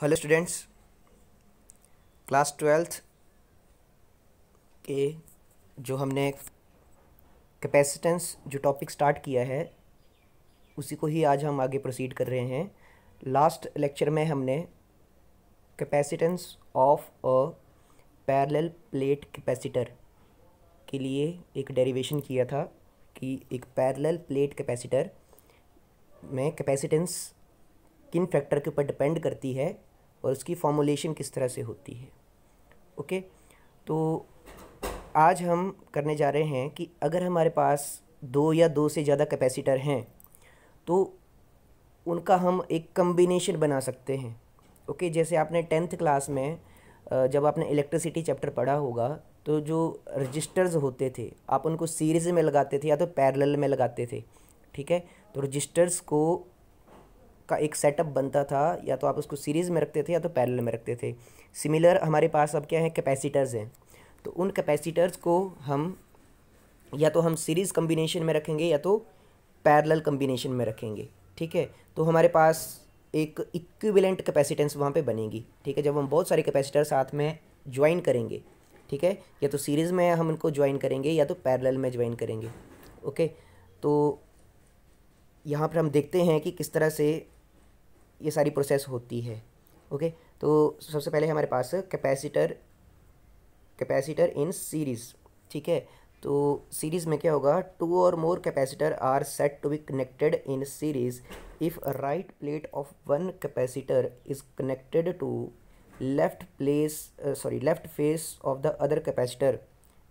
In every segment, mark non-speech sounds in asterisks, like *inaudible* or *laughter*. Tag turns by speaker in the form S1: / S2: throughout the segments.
S1: Hello students, class twelfth के जो हमने कैपेसिटेंस जो टॉपिक स्टार्ट किया है, उसी को ही आज हम आगे प्रोसीड कर रहे हैं। लास्ट लेक्चर में हमने capacitance of a parallel plate capacitor के लिए एक डेरिवेशन किया था कि एक पैरेलल प्लेट कैपेसिटर में कैपेसिटेंस किन फैक्टर के ऊपर डिपेंड करती है और उसकी फॉर्मुलेशन किस तरह से होती है। ओके तो आज हम करने जा रहे हैं कि अगर हमारे पास दो या दो से ज़्यादा कैपेसिटर हैं तो उनका हम एक कम्बिनेशन बना सकते हैं। ओके जैसे आपने टेंथ क्लास में जब आपने इलेक्ट्रिसिटी चैप्टर पढ़ा होगा तो जो रजिस्टर्स होते थे, आप उनको सीरीज़ में लगाते थे या तो पैरेलल में लगाते थे। ठीक है? तो रजिस्टर्स को का एक सेटअप बनता था, या तो आप उसको सीरीज़ में रखते थे, या तो पैरेलल में रखते थे। सिमिलर हमारे पास अब क्या है कैपेसिटर्स हैं। तो उन कैपेसिटर्स को हम या तो हम सीरीज़ कम्बिनेशन में रखेंगे, या तो पैरेलल कम्बिनेशन में रखेंगे, ठीक है? तो हमारे पास एक इक्विवेलेंट कैपेसिटेंस वहाँ पे बनेगी, ठीक है? जब हम बहुत सारे कैपेसिटर साथ में ज्वाइन करेंगे, ठीक है? या तो सीरीज़ में हम उनको ज्वाइन करेंगे, या तो पैरेलल में ज्वाइन करेंगे ओके तो यहाँ पर हम देखते हैं कि किस तरह से ये सारी प्रोसेस होती है ओके तो सबसे पहले हमारे पास कैपेसिटर कैपेसिटर इन सीरीज़ ठीक है? तो सीरीज़ में क्या होगा? Two or more capacitor are set to be connected in series if right plate of one capacitor is connected to left place sorry left face of the other capacitor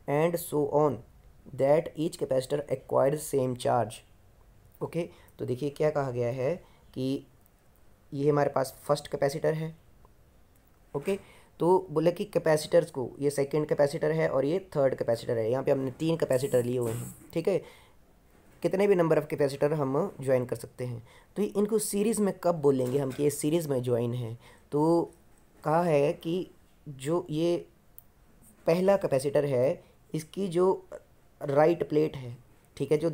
S1: and so on that each capacitor acquired same charge okay तो देखिए क्या कहा गया है कि ये हमारे पास फ़र्स्ट कैपेसिटर है ओके तो बोले कि कैपेसिटर्स को, ये सेकंड कैपेसिटर है और ये थर्ड कैपेसिटर है। यहाँ पे हमने तीन कैपेसिटर लिए हुए हैं, ठीक है? कितने भी नंबर ऑफ़ कैपेसिटर हम ज्वाइन कर सकते हैं। तो इनको सीरीज़ में कब बोलेंगे हम कि ये सीरीज़ में ज्वाइन है? तो कहा है कि जो ये पहला कैपेसिटर है, इसकी जो राइट प्लेट है, ठीक है? जो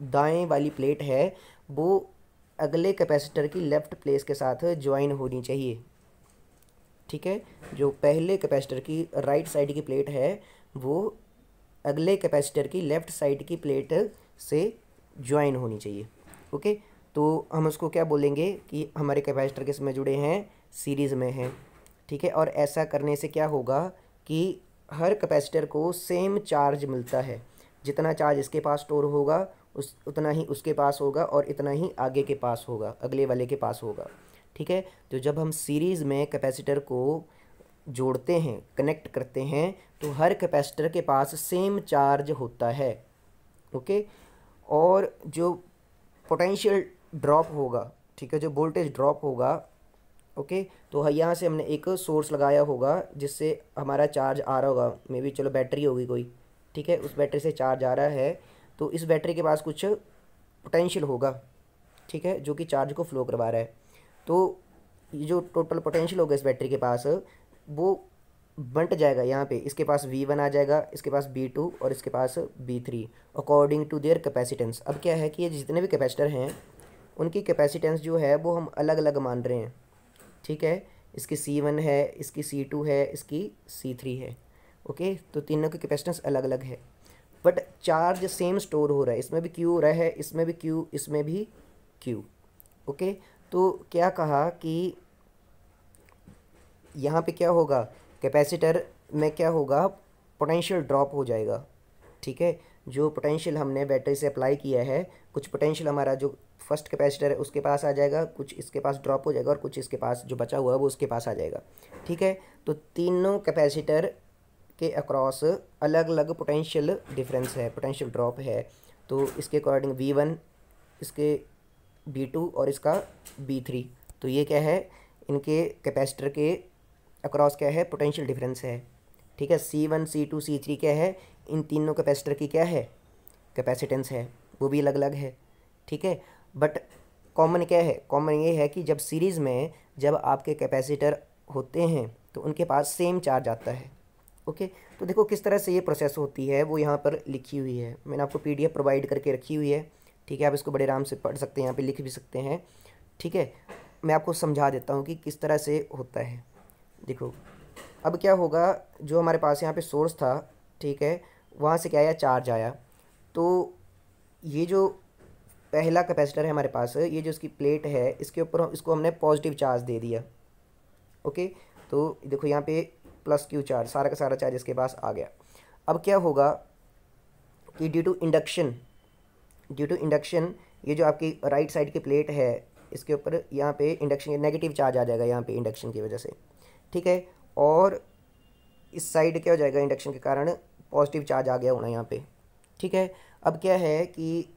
S1: दाएँ वाली प्लेट है, वो अगले कैपेसिटर की लेफ़्ट प्लेस के साथ ज्वाइन होनी चाहिए। ठीक है? जो पहले कैपेसिटर की राइट साइड की प्लेट है, वो अगले कैपेसिटर की लेफ़्ट साइड की प्लेट से ज्वाइन होनी चाहिए। ओके? तो हम उसको क्या बोलेंगे कि हमारे कैपेसिटर किसमें जुड़े हैं? सीरीज़ में हैं। ठीक है? और ऐसा करने से क्या होगा कि हर कैपेसिटर को सेम चार्ज मिलता है। जितना चार्ज इसके पास स्टोर होगा, उस, उतना ही उसके पास होगा और इतना ही आगे के पास होगा, अगले वाले के पास होगा। ठीक है? तो जब हम सीरीज़ में कैपेसिटर को जोड़ते हैं कनेक्ट करते हैं तो हर कैपेसिटर के पास सेम चार्ज होता है। ओके? और जो पोटेंशियल ड्रॉप होगा, ठीक है? जो वोल्टेज ड्रॉप होगा, ओके? तो यहाँ से हमने एक सोर्स लगाया होगा, जिससे हमारा चार्ज आ रहा होगा। मे बी चलो बैटरी होगी कोई। ठीक है, उस बैटरी से चार्ज आ रहा है तो इस बैटरी के पास कुछ पोटेंशियल होगा, ठीक है, जो कि चार्ज को फ्लो करवा रहा है। तो ये जो टोटल पोटेंशियल होगा इस बैटरी के पास, वो बंट जाएगा यहाँ पे। इसके पास वी वन आ जाएगा, इसके पास बी टू और इसके पास V three according to their capacitance अब क्या है कि ये जितने भी कैपेसिटर हैं, उनकी कैपेसिटेंस जो है, वो हम अलग अलग मान रहे हैं, ठीक है? इसकी सी वन है, इसकी सी टू है, इसकी सी थ्री है। ओके? तो तीनों की कैपेसिटेंस अलग अलग है। बट चार्ज सेम स्टोर हो रहा है। इसमें भी क्यू हो रहा है, इसमें भी क्यू इसमें भी क्यू ओके? तो क्या कहा कि यहाँ पे क्या होगा? कैपेसिटर में क्या होगा? पोटेंशियल ड्रॉप हो जाएगा। ठीक है? जो पोटेंशियल हमने बैटरी से अप्लाई किया है, कुछ पोटेंशियल हमारा जो फ़र्स्ट कैपेसिटर है, उसके पास आ जाएगा, कुछ इसके पास ड्रॉप हो जाएगा और कुछ इसके पास जो बचा हुआ है, वो उसके पास आ जाएगा। ठीक है? तो तीनों कैपेसिटर के अक्रॉस अलग अलग पोटेंशियल डिफरेंस है पोटेंशियल ड्रॉप है तो इसके अकॉर्डिंग वी वन इसके बी टू और इसका बी थ्री तो ये क्या है? इनके कैपेसिटर के अक्रॉस क्या है? पोटेंशियल डिफरेंस है। ठीक है? C one C two C three क्या है? इन तीनों कैपेसिटर की क्या है? कैपेसिटेंस है। वो भी अलग अलग है। ठीक है? बट कॉमन क्या है? कॉमन ये है कि जब सीरीज़ में जब आपके कैपेसिटर होते हैं तो उनके पास सेम चार्ज आता है। ओके? तो देखो, किस तरह से ये प्रोसेस होती है, वो यहाँ पर लिखी हुई है। मैंने आपको पीडीएफ प्रोवाइड करके रखी हुई है। ठीक है, आप इसको बड़े आराम से पढ़ सकते हैं, यहाँ पे लिख भी सकते हैं। ठीक है, मैं आपको समझा देता हूँ कि किस तरह से होता है। देखो, अब क्या होगा, जो हमारे पास यहाँ पे सोर्स था, ठीक है, वहाँ से क्या आया? चार्ज आया। तो ये जो पहला कैपेसिटर है हमारे पास, ये जो इसकी प्लेट है, इसके ऊपर इसको हमने पॉजिटिव चार्ज दे दिया। ओके तो देखो यहाँ पे प्लस क्यू चार्ज, सारा का सारा चार्ज इसके पास आ गया। अब क्या होगा कि due to induction due to induction ये जो आपकी राइट साइड की प्लेट है, इसके ऊपर यहाँ पे इंडक्शन नेगेटिव चार्ज आ जाएगा यहाँ पे इंडक्शन की वजह से। ठीक है? और इस साइड क्या हो जाएगा इंडक्शन के कारण? पॉजिटिव चार्ज आ गया होना यहाँ पे। ठीक है? अब क्या है कि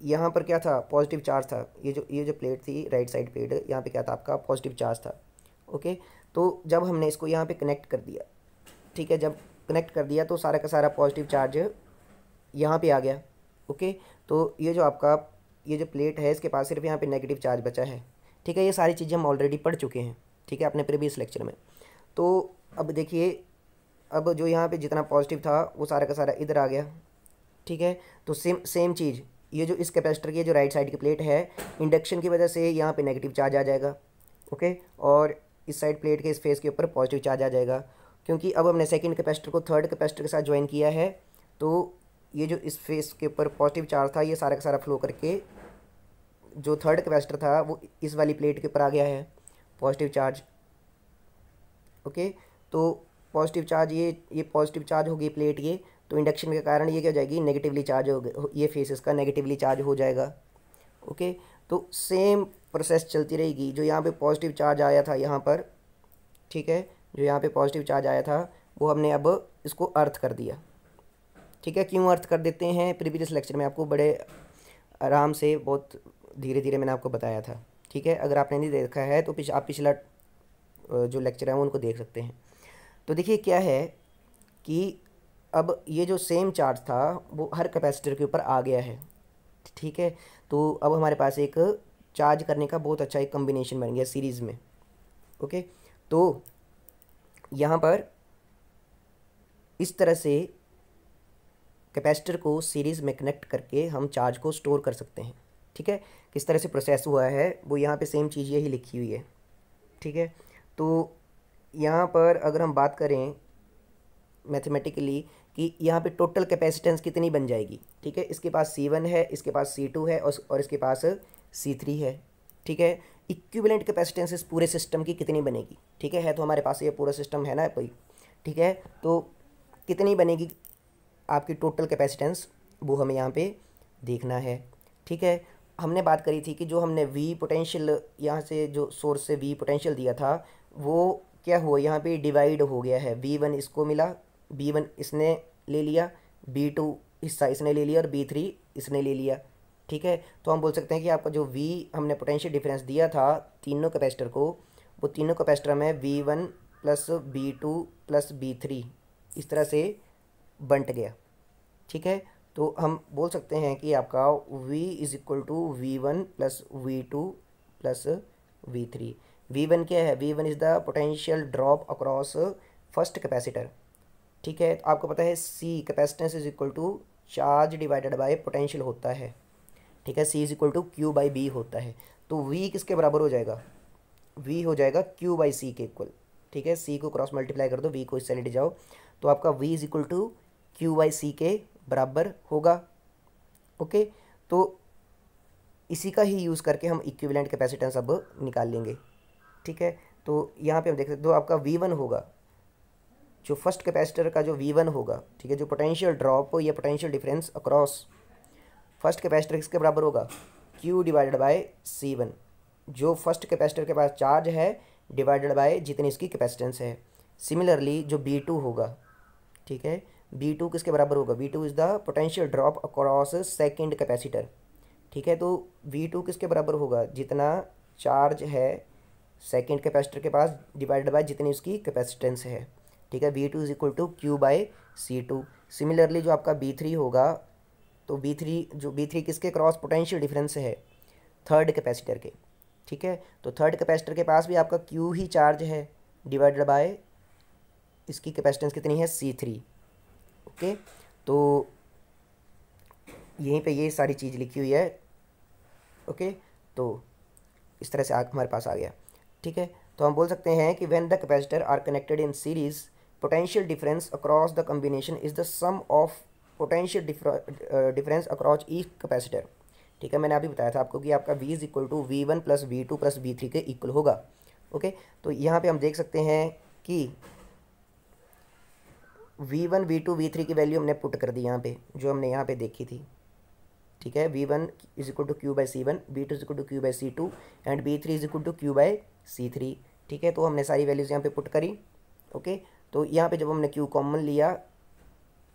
S1: यहाँ पर क्या था? पॉजिटिव चार्ज था। ये जो ये जो प्लेट थी राइट साइड प्लेट यहाँ पे क्या था आपका? पॉजिटिव चार्ज था। ओके तो जब हमने इसको यहाँ पे कनेक्ट कर दिया, ठीक है, जब कनेक्ट कर दिया तो सारा का सारा पॉजिटिव चार्ज यहाँ पे आ गया ओके तो ये जो आपका, ये जो प्लेट है, इसके पास सिर्फ़ यहाँ पे नेगेटिव चार्ज बचा है, ठीक है? ये सारी चीज़ें हम ऑलरेडी पढ़ चुके हैं, ठीक है, अपने प्रीवियस लेक्चर में। तो अब देखिए, अब जो यहाँ पे जितना पॉजिटिव था, वो सारा का सारा इधर आ गया, ठीक है? तो सेम सेम चीज़, ये जो इस कैपेसिटर की जो राइट साइड की प्लेट है इंडक्शन की वजह से यहाँ पे नेगेटिव चार्ज आ जाएगा ओके और इस साइड प्लेट के इस फेस के ऊपर पॉजिटिव चार्ज आ जाएगा। क्योंकि अब हमने सेकंड कैपेसिटर को थर्ड कैपेसिटर के साथ ज्वाइन किया है तो ये जो इस फेस के ऊपर पॉजिटिव चार्ज था, ये सारा का सारा फ्लो करके जो थर्ड कैपेसिटर था, वो इस वाली प्लेट के ऊपर आ गया है पॉजिटिव चार्ज ओके तो पॉजिटिव चार्ज ये ये पॉजिटिव चार्ज होगी प्लेट ये तो इंडक्शन के कारण ये क्या हो जाएगी? नेगेटिवली चार्ज हो ये फेस इसका नेगेटिवली चार्ज हो जाएगा। ओके तो सेम प्रोसेस चलती रहेगी। जो यहाँ पे पॉजिटिव चार्ज आया था यहाँ पर, ठीक है? जो यहाँ पे पॉजिटिव चार्ज आया था, वो हमने अब इसको अर्थ कर दिया। ठीक है? क्यों अर्थ कर देते हैं? प्रीवियस लेक्चर में आपको बड़े आराम से बहुत धीरे धीरे मैंने आपको बताया था। ठीक है? अगर आपने नहीं देखा है तो पिछ, आप पिछला जो लेक्चर है, वो उनको देख सकते हैं। तो देखिए क्या है कि अब ये जो सेम चार्ज था, वो हर कैपेसिटर के ऊपर आ गया है। ठीक है? तो अब हमारे पास एक चार्ज करने का बहुत अच्छा एक कम्बिनेशन बन गया सीरीज़ में ओके तो यहाँ पर इस तरह से कैपेसिटर को सीरीज़ में कनेक्ट करके हम चार्ज को स्टोर कर सकते हैं, ठीक है? किस तरह से प्रोसेस हुआ है, वो यहाँ पे सेम चीज़ यही लिखी हुई है, ठीक है? तो यहाँ पर अगर हम बात करें मैथमेटिकली कि यहाँ पे टोटल कैपेसिटेंस कितनी बन जाएगी, ठीक है? इसके पास सी वन है, इसके पास सी टू है और इसके पास सी थ्री है, ठीक है? इक्विवेलेंट कैपेसिटेंस इस पूरे सिस्टम की कितनी बनेगी? ठीक है? है तो हमारे पास ये पूरा सिस्टम है ना कोई? ठीक है? तो कितनी बनेगी आपकी टोटल कैपेसिटेंस वो हमें यहाँ पे देखना है। ठीक है? हमने बात करी थी कि जो हमने वी पोटेंशियल यहाँ से जो सोर्स से वी पोटेंशियल दिया था, वो क्या हुआ? यहाँ पे डिवाइड हो गया है। वी वन इसको मिला बी वन इसने ले लिया बी टू हिस्सा इसने ले लिया और बी थ्री इसने ले लिया। ठीक है? तो हम बोल सकते हैं कि आपका जो वी हमने पोटेंशियल डिफरेंस दिया था तीनों कैपेसिटर को, वो तीनों कैपेसिटर में V one plus V two plus V three इस तरह से बंट गया। ठीक है? तो हम बोल सकते हैं कि आपका v is equal to V one plus V two plus V three V one क्या है? V one is the potential drop across first capacitor ठीक है? तो आपको पता है C capacitance is equal to charge divided by potential होता है। ठीक है C is equal to Q by V होता है। तो वी किसके बराबर हो जाएगा? वी हो जाएगा क्यू बाई सी के इक्वल ठीक है सी को क्रॉस मल्टीप्लाई कर दो वी को इससे लेटे जाओ। तो आपका V is equal to Q by C के बराबर होगा। ओके तो इसी का ही यूज़ करके हम इक्विवेलेंट कैपेसिटेंस अब निकाल लेंगे। ठीक है तो यहाँ पे हम देख सकते हो, आपका वी वन होगा। जो फ़र्स्ट कैपेसिटर का जो वी वन होगा, ठीक है, जो पोटेंशियल ड्रॉप या potential difference across first capacitor किसके बराबर होगा? Q divided by C one जो फ़र्स्ट कैपेसिटर के पास चार्ज है डिवाइडेड बाय जितनी इसकी कैपेसिटेंस है। सिमिलरली जो बी टू होगा, ठीक है? बी टू किसके बराबर होगा? V two is the potential drop across second capacitor ठीक है? तो वी टू किसके बराबर होगा? जितना चार्ज है सेकेंड कैपेसिटर के पास डिवाइडेड बाय जितनी उसकी कैपेसिटेंस है, ठीक है? V two is equal to Q by C two similarly जो आपका बी थ्री होगा तो बी थ्री जो बी थ्री किसके क्रॉस पोटेंशियल डिफरेंस है? थर्ड कैपेसिटर के, ठीक है? तो थर्ड कैपेसिटर के पास भी आपका क्यू ही चार्ज है डिवाइडेड बाय इसकी कैपेसिटेंस कितनी है? सी थ्री ओके तो यहीं पे ये सारी चीज़ लिखी हुई है ओके तो इस तरह से आ हमारे पास आ गया, ठीक है? तो हम बोल सकते हैं कि when the capacitor are connected in series potential difference across the combination is the sum of potential difference across each capacitor ठीक है, मैंने अभी बताया था आपको कि आपका v is equal to V one plus V two plus V three के इक्वल होगा। ओके तो यहाँ पे हम देख सकते हैं कि V one V two V three की वैल्यू हमने पुट कर दी यहाँ पे, जो हमने यहाँ पे देखी थी। ठीक है? V one is equal to Q by C one V two is equal to Q by C two and V three is equal to Q by C three ठीक है? तो हमने सारी वैल्यूज़ यहाँ पे पुट करी। ओके तो यहाँ पे जब हमने क्यू कॉमन लिया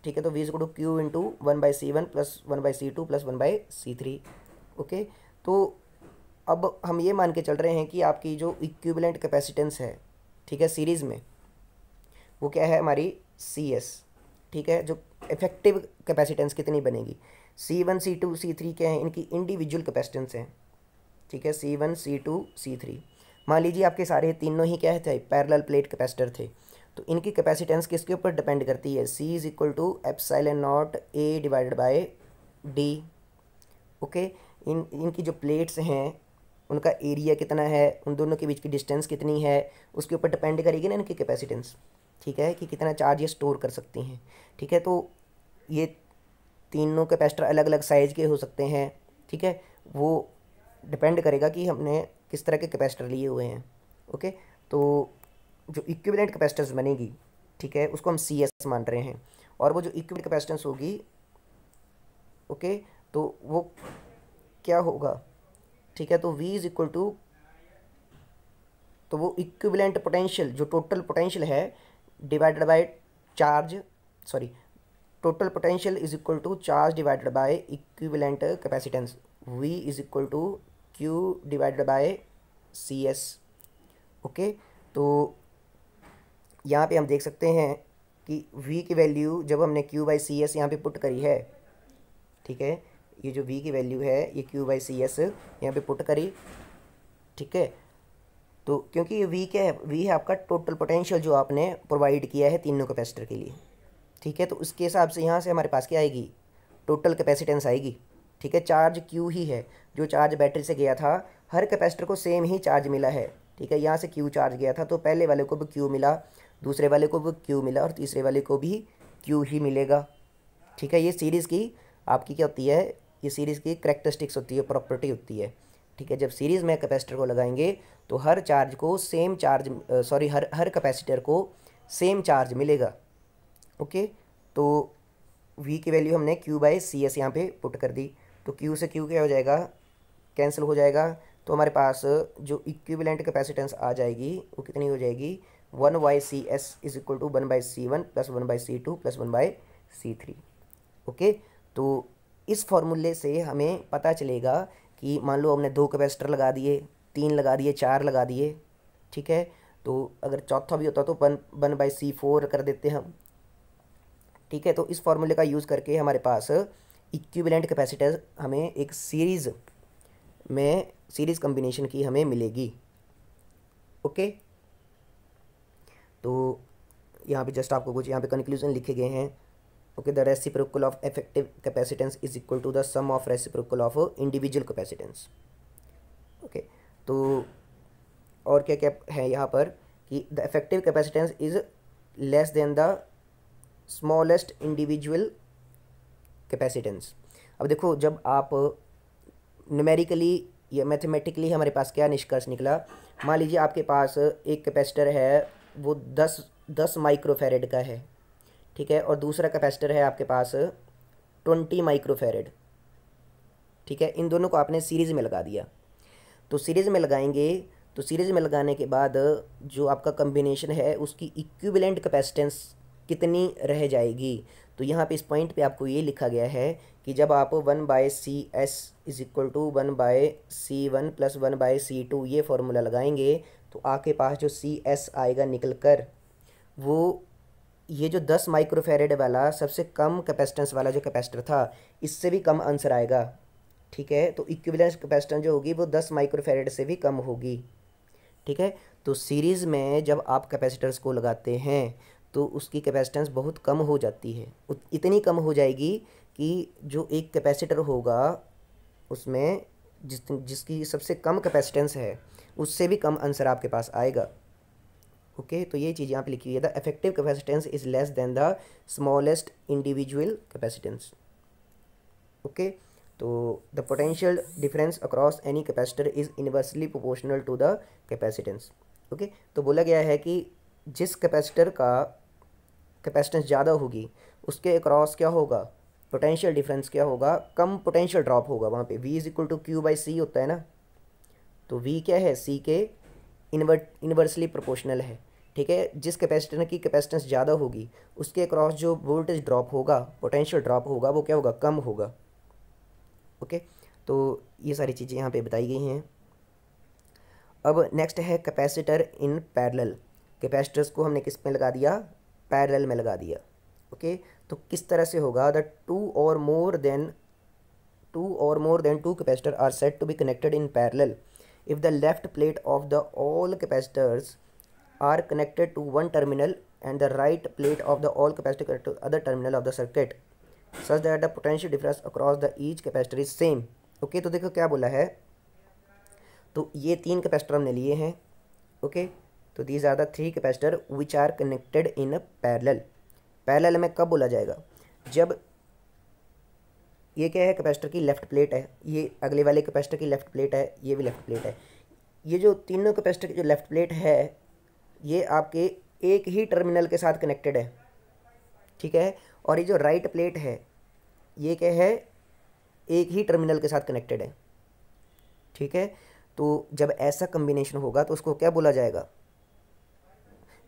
S1: ठीक है तो V is to Q into one by C one plus one by C two plus one by C three okay तो अब हम ये मान के चल रहे हैं कि आपकी जो इक्विवेलेंट कैपेसिटेंस है, ठीक है सीरीज़ में, वो क्या है हमारी सी एस ठीक है, जो इफ़ेक्टिव कैपेसिटेंस कितनी बनेगी? C one C two C three क्या है? इनकी इंडिविजुअल कैपेसिटेंस हैं, ठीक है C one C two C three मान लीजिए आपके सारे तीनों ही क्या थे पैरेलल प्लेट कैपेसिटर थे। तो इनकी कैपेसिटेंस किसके ऊपर डिपेंड करती है? C is equal to epsilon not A divided by D okay इन, इनकी जो प्लेट्स हैं, उनका एरिया कितना है, उन दोनों के बीच की डिस्टेंस कितनी है, उसके ऊपर डिपेंड करेगी ना इनकी कैपेसिटेंस ठीक है? कि कितना चार्ज ये स्टोर कर सकती हैं। ठीक है? तो ये तीनों कैपेसिटर अलग अलग साइज़ के हो सकते हैं। ठीक है? वो डिपेंड करेगा कि हमने किस तरह के कैपेसिटर लिए हुए हैं। ओके तो जो इक्विवेलेंट कैपेसिटेंस बनेगी, ठीक है, उसको हम सी एस मान रहे हैं। और वो जो इक्विवेलेंट कैपेसिटेंस होगी ओके तो वो क्या होगा? ठीक है तो वी इज़ इक्वल टू तो वो इक्विवेलेंट पोटेंशियल जो टोटल पोटेंशियल है divided by charge sorry total potential is equal to charge divided by equivalent capacitance V is equal to Q divided by C S okay तो यहाँ पे हम देख सकते हैं कि v की वैल्यू जब हमने q बाई सी एस यहाँ पर पुट करी है, ठीक है? ये जो v की वैल्यू है, ये q बाई सी एस यहाँ पर पुट करी, ठीक है? तो क्योंकि ये वी क्या है वी है आपका टोटल पोटेंशियल जो आपने प्रोवाइड किया है तीनों कैपेसिटर के लिए, ठीक है? तो उसके हिसाब से यहाँ से हमारे पास क्या आएगी? टोटल कैपेसिटेंस आएगी, ठीक है? चार्ज क्यू ही है, जो चार्ज बैटरी से गया था, हर कैपेसिटर को सेम ही चार्ज मिला है, ठीक है? यहाँ से क्यू चार्ज गया था तो पहले वाले को भी क्यू मिला दूसरे वाले को भी क्यू मिला और तीसरे वाले को भी क्यू ही मिलेगा? ठीक है, ये सीरीज़ की आपकी क्या होती है? ये सीरीज़ की करेक्टरिस्टिक्स होती है प्रॉपर्टी होती है। ठीक है, जब सीरीज़ में कैपेसिटर को लगाएँगे तो हर चार्ज को सेम चार्ज सॉरी हर हर कैपेसिटर को सेम चार्ज मिलेगा। ओके तो वी की वैल्यू हमने क्यू बाई सी एस यहाँ पर पुट कर दी। तो क्यू से क्यू क्या हो जाएगा? कैंसिल हो जाएगा। तो हमारे पास जो इक्विवेलेंट कैपेसिटेंस आ जाएगी, वो कितनी हो जाएगी? One by C S is equal to one by C one plus one by C two plus one by C three okay तो इस फॉर्मूले से हमें पता चलेगा कि मान लो हमने दो कैपेसिटर लगा दिए, तीन लगा दिए, चार लगा दिए, ठीक है? तो अगर चौथा भी होता तो one one by C four कर देते हम। ठीक है? तो इस फॉर्मूले का यूज़ करके हमारे पास इक्विवेलेंट कैपेसिटर हमें एक सीरीज़ में सीरीज़ कम्बिनेशन की हमें मिलेगी। ओके तो यहाँ पे जस्ट आपको कुछ यहाँ पे कंक्लूजन लिखे गए हैं। Okay, the reciprocal of effective capacitance is equal to the sum of reciprocal of individual capacitance. Okay तो और क्या क्या है यहाँ पर कि the effective capacitance is less than the smallest individual capacitance अब देखो, जब आप न्यूमेरिकली या मैथमेटिकली हमारे पास क्या निष्कर्ष निकला? मान लीजिए आपके पास एक कैपेसिटर है वो दस दस माइक्रोफेरेड का है, ठीक है? और दूसरा कैपेसिटर है आपके पास ट्वेंटी माइक्रोफेरेड ठीक है? इन दोनों को आपने सीरीज़ में लगा दिया। तो सीरीज़ में लगाएँगे तो सीरीज़ में लगाने के बाद जो आपका कम्बिनेशन है, उसकी इक्विवेलेंट कैपेसिटेंस कितनी रह जाएगी? तो यहाँ पे इस पॉइंट पे आपको ये लिखा गया है कि जब आप one by C S is equal to one by C one plus one by C two ये फार्मूला लगाएँगे तो आपके पास जो सी एस आएगा निकल कर वो ये जो दस माइक्रोफेरेड वाला सबसे कम कैपेसिटेंस वाला जो कैपेसिटर था, इससे भी कम आंसर आएगा। ठीक है? तो इक्विवेलेंस कैपेसिटेंस जो होगी वो दस माइक्रोफेरेड से भी कम होगी। ठीक है? तो सीरीज़ में जब आप कैपेसिटर्स को लगाते हैं तो उसकी कैपेसिटेंस बहुत कम हो जाती है। इतनी कम हो जाएगी कि जो एक कैपेसिटर होगा, उसमें जिस, जिसकी सबसे कम कैपेसिटेंस है उससे भी कम आंसर आपके पास आएगा। ओके okay, तो ये चीज़ यहाँ पे लिखी हुई है। The effective capacitance is less than the smallest individual capacitance okay तो the potential difference across any capacitor is inversely proportional to the capacitance okay तो बोला गया है कि जिस कैपेसिटर का कैपेसिटेंस ज़्यादा होगी उसके अक्रॉस क्या होगा? पोटेंशियल डिफरेंस क्या होगा? कम पोटेंशियल ड्रॉप होगा वहाँ पे। V is equal to Q by C होता है ना? तो v क्या है? C के इन्वर्ट इन्वर्सली प्रोपोर्शनल है, ठीक है? जिस कैपेसिटर की कैपेसिटेंस ज़्यादा होगी, उसके अक्रॉस जो वोल्टेज ड्रॉप होगा पोटेंशियल ड्रॉप होगा, वो क्या होगा? कम होगा। ओके तो ये सारी चीज़ें यहाँ पे बताई गई हैं। अब नेक्स्ट है कैपेसिटर इन पैरेलल कैपेसिटर्स को हमने किसमें लगा दिया? पैरेलल में लगा दिया। ओके तो किस तरह से होगा? द टू और more than two or more than two capacitor are set to be connected in parallel if the left plate of the all capacitors are connected to one terminal and the right plate of the all capacitor to other terminal of the circuit such that the potential difference across the each capacitor is same okay तो देखो क्या बोला है? तो ये तीन capacitor हमने लिए हैं ओके okay? तो these are the three capacitor which are connected in parallel parallel में कब बोला जाएगा? जब ये क्या है? कैपेसिटर की लेफ़्ट प्लेट है। ये अगले वाले कैपेसिटर की लेफ़्ट प्लेट है, ये भी लेफ़्ट प्लेट है। ये जो तीनों कैपेसिटर की जो लेफ़्ट प्लेट है, ये आपके एक ही टर्मिनल के साथ कनेक्टेड है। ठीक है? और ये जो राइट प्लेट है, ये क्या है? एक ही टर्मिनल के साथ कनेक्टेड है। ठीक है? तो जब ऐसा कम्बिनेशन होगा तो उसको क्या बोला जाएगा?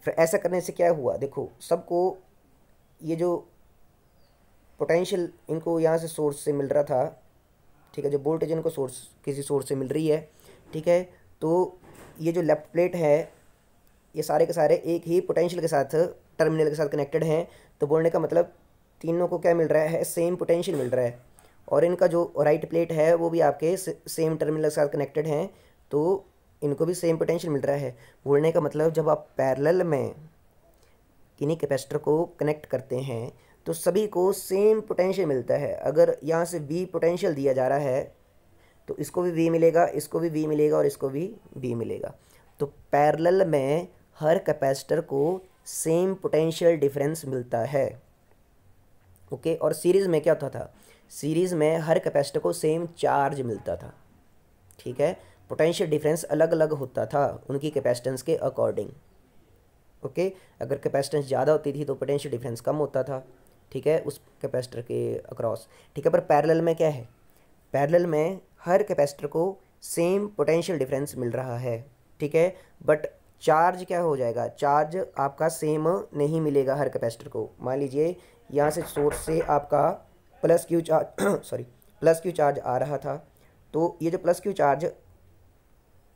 S1: फिर ऐसा करने से क्या हुआ? देखो, सबको ये जो पोटेंशियल इनको यहाँ से सोर्स से मिल रहा था, ठीक है, जो वोल्टेज इनको सोर्स किसी सोर्स से मिल रही है, ठीक है तो ये जो लेफ़्ट प्लेट है, ये सारे के सारे एक ही पोटेंशियल के साथ टर्मिनल के साथ कनेक्टेड हैं तो बोलने का मतलब तीनों को क्या मिल रहा है सेम पोटेंशियल मिल रहा है, और इनका जो राइट प्लेट है, वो भी आपके सेम टर्मिनल के साथ कनेक्टेड हैं तो इनको भी सेम पोटेंशियल मिल रहा है, बोलने का मतलब जब आप पैरेलल में किन्हीं कैपेसिटर को कनेक्ट करते हैं तो सभी को सेम पोटेंशियल मिलता है। अगर यहाँ से वी पोटेंशियल दिया जा रहा है तो इसको भी वी मिलेगा, इसको भी वी मिलेगा और इसको भी वी मिलेगा। तो पैरेलल में हर कैपेसिटर को सेम पोटेंशियल डिफरेंस मिलता है। ओके और सीरीज़ में क्या होता था? सीरीज़ में हर कैपेसिटर को सेम चार्ज मिलता था। ठीक है? पोटेंशियल डिफरेंस अलग अलग होता था उनकी कैपेसिटेंस के अकॉर्डिंग ओके अगर कैपेसिटेंस ज़्यादा होती थी तो पोटेंशियल डिफरेंस कम होता था। ठीक है, उस कैपेसिटर के अक्रॉस ठीक है, पर पैरेलल में क्या है? पैरेलल में हर कैपेसिटर को सेम पोटेंशियल डिफरेंस मिल रहा है, ठीक है? बट चार्ज क्या हो जाएगा? चार्ज आपका सेम नहीं मिलेगा हर कैपेसिटर को। मान लीजिए, यहाँ से सोर्स से आपका plus Q charge sorry plus Q charge आ रहा था। तो ये जो प्लस क्यू चार्ज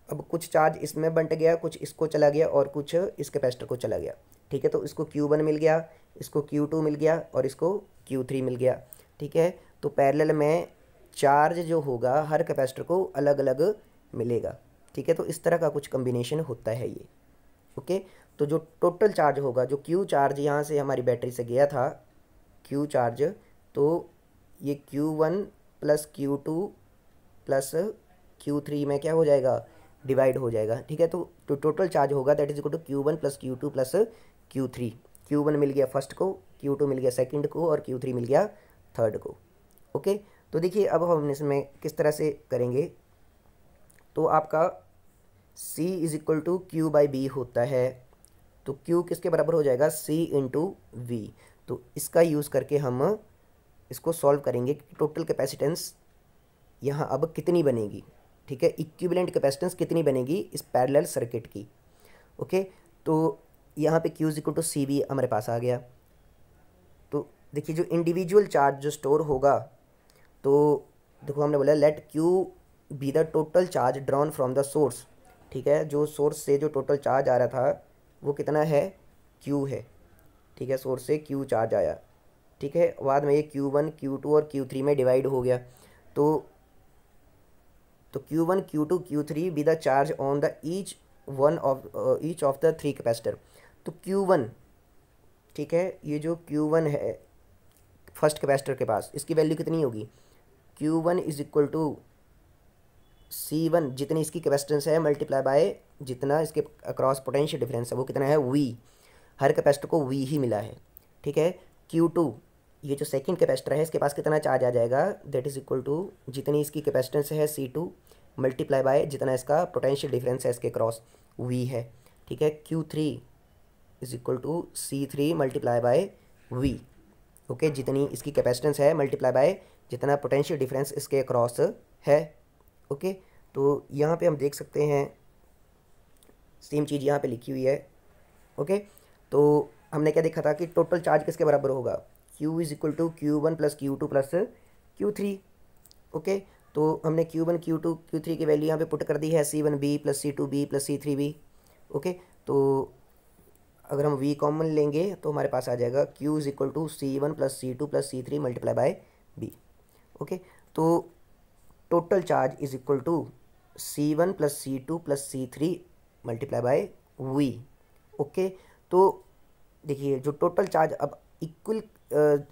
S1: अब कुछ चार्ज इसमें बंट गया, कुछ इसको चला गया और कुछ इस कैपेसिटर को चला गया। ठीक है तो इसको क्यू वन मिल गया, इसको क्यू टू मिल गया और इसको क्यू थ्री मिल गया, ठीक है? तो पैरेलल में चार्ज जो होगा, हर कैपेसिटर को अलग अलग मिलेगा, ठीक है? तो इस तरह का कुछ कम्बिनेशन होता है ये, ओके? तो जो टोटल चार्ज होगा, जो क्यू चार्ज यहाँ से हमारी बैटरी से गया था क्यू चार्ज तो ये Q one plus Q two plus Q three में क्या हो जाएगा? डिवाइड हो जाएगा, ठीक है? तो टोटल चार्ज होगा that is equal to Q one plus Q two plus Q three Q one मिल गया फ़र्स्ट को क्यू टू मिल गया सेकंड को और क्यू थ्री मिल गया थर्ड को। ओके तो देखिए, अब हम इसमें किस तरह से करेंगे? तो आपका C is equal to Q by V होता है। तो Q किसके बराबर हो जाएगा? C इंटू वी तो इसका यूज़ करके हम इसको सॉल्व करेंगे कि टोटल कैपेसिटेंस यहाँ अब कितनी बनेगी? ठीक है? इक्विवेलेंट कैपेसिटेंस कितनी बनेगी? इस पैरेलल सर्किट की। ओके तो यहाँ पे Q is equal to C V हमारे पास आ गया। तो देखिए जो इंडिविजुअल चार्ज जो स्टोर होगा तो देखो हमने बोला let Q be the total charge drawn from the source ठीक है? जो सोर्स से जो टोटल चार्ज आ रहा था, वो कितना है? क्यू है। ठीक है? सोर्स से क्यू चार्ज आया। ठीक है? बाद में ये क्यू वन क्यू टू और क्यू थ्री में डिवाइड हो गया। तो तो Q one Q two Q three be the charge on the each one of each of the three capacitor तो क्यू वन ठीक है, ये जो क्यू वन है फ़र्स्ट कैपेसिटर के पास, इसकी वैल्यू कितनी होगी? Q one is equal to C one जितनी इसकी कैपेसिटेंस है मल्टीप्लाई बाय जितना इसके अक्रॉस पोटेंशियल डिफरेंस है, वो कितना है? वी हर कैपेसिटर को वी ही मिला है, ठीक है? क्यू टू ये जो सेकंड कैपेसिटर है, इसके पास कितना चार्ज आ जाएगा? दैट इज़ इक्वल टू जितनी इसकी कैपेसिटेंस है सी टू मल्टीप्लाई बाय जितना इसका पोटेंशियल डिफरेंस है, इसके क्रॉस वी है, ठीक है? Q three is equal to C three multiply by V okay जितनी इसकी कैपेसिटेंस है मल्टीप्लाई बाय जितना पोटेंशियल डिफरेंस इसके अक्रॉस है। Okay okay? तो यहाँ पे हम देख सकते हैं सेम चीज़ यहाँ पे लिखी हुई है। Okay okay? तो हमने क्या देखा था कि टोटल चार्ज किसके बराबर होगा? Q is equal to Q one plus Q two plus Q three okay तो हमने Q one Q two Q three की वैल्यू यहाँ पे पुट कर दी है। C one B plus C two B plus C three B okay तो अगर हम वी कॉमन लेंगे तो हमारे पास आ जाएगा Q is equal to C one plus C two plus C three multiply by B okay तो total charge is equal to C one plus C two plus C three multiply by V okay तो देखिए, जो total charge अब equal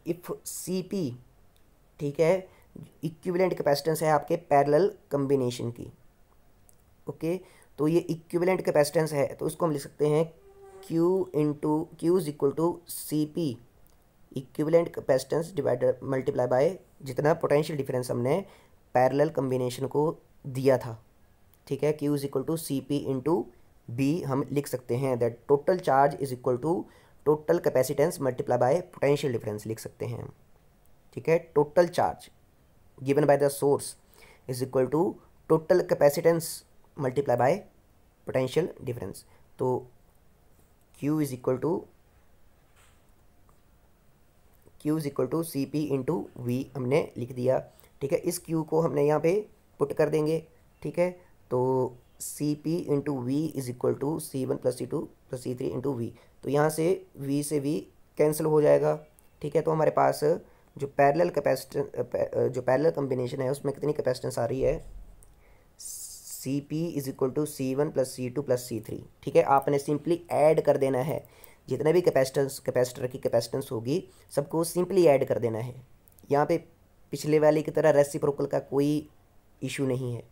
S1: if C P ठीक है equivalent capacitance है आपके parallel combination की. Okay okay? तो ये इक्विवेलेंट कैपेसिटेंस है तो उसको हम लिख सकते हैं Q into Q is equal to C P equivalent capacitance divided multiply by जितना पोटेंशियल डिफरेंस हमने पैरेलल कम्बिनेशन को दिया था। ठीक है? Q is equal to C P into B हम लिख सकते हैं that total charge is equal to total capacitance multiply by potential difference लिख सकते हैं। ठीक है? Total charge given by the source is equal to total capacitance multiply by potential difference तो Q is equal to Q is equal to C P into V हमने लिख दिया। ठीक है? इस Q को हमने यहाँ पे पुट कर देंगे। ठीक है? तो C P into V is equal to C one plus C two plus C three into V तो यहाँ से वी से वी कैंसिल हो जाएगा। ठीक है? तो हमारे पास जो पैरेलल कैपेसिटेंस जो पैरेलल कम्बिनेशन है, उसमें कितनी कैपेसिटेंस आ रही है? C P is equal to C one plus C two plus C three ठीक है? आपने सिंपली ऐड कर देना है। जितने भी कैपेसिटेंस कैपेसिटर की कैपेसिटेंस होगी, सबको सिंपली ऐड कर देना है। यहाँ पे पिछले वाले की तरह रेसिप्रोकल का कोई इशू नहीं है।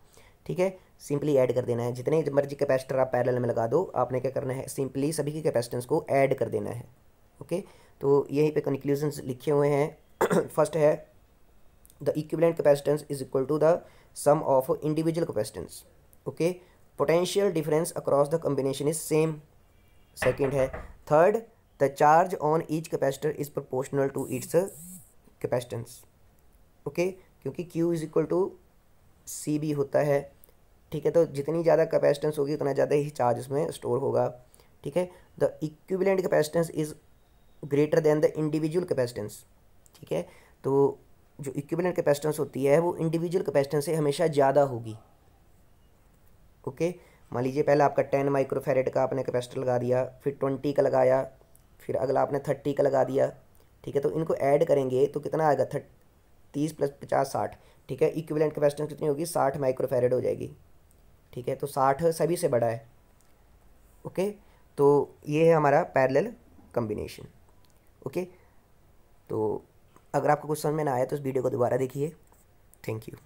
S1: ठीक है? सिंपली ऐड कर देना है। जितने मर्ज़ी कैपेसिटर आप पैरेलल में लगा दो, आपने क्या करना है? सिंपली सभी की कैपेसिटेंस को ऐड कर देना है। ओके? तो यहीं पे कंक्लूजन्स लिखे हुए हैं। *coughs* फ़र्स्ट है the equivalent capacitance is equal to the sum of individual capacitance okay potential difference across the combination is same second है third the charge on each capacitor is proportional to its capacitance okay क्योंकि Q is equal to C B होता है। ठीक है तो जितनी ज़्यादा capacitance होगी, उतना ज़्यादा ही चार्ज उसमें स्टोर होगा। ठीक है the equivalent capacitance is greater than the individual capacitance ठीक है तो जो इक्विवेलेंट कैपेसिटेंस होती है, वो इंडिविजुअल कैपेसिटेंस से हमेशा ज़्यादा होगी। ओके? मान लीजिए पहले आपका टेन माइक्रोफेरेड का आपने कैपेसिटर लगा दिया, फिर ट्वेंटी का लगाया, फिर अगला आपने थर्टी का लगा दिया, ठीक है? तो इनको ऐड करेंगे तो कितना आएगा? थर्ट, तीस प्लस पचास, साठ, ठीक है? इक्विवेलेंट कैपेसिटेंस कितनी होगी? साठ माइक्रोफेरेड हो जाएगी, ठीक है? तो साठ सभी से बड़ा है, ओके? तो ये है हमारा पैरेलल कम्बिनेशन, ओके? तो अगर आपको कुछ समझ में ना आया तो इस वीडियो को दोबारा देखिए। Thank you.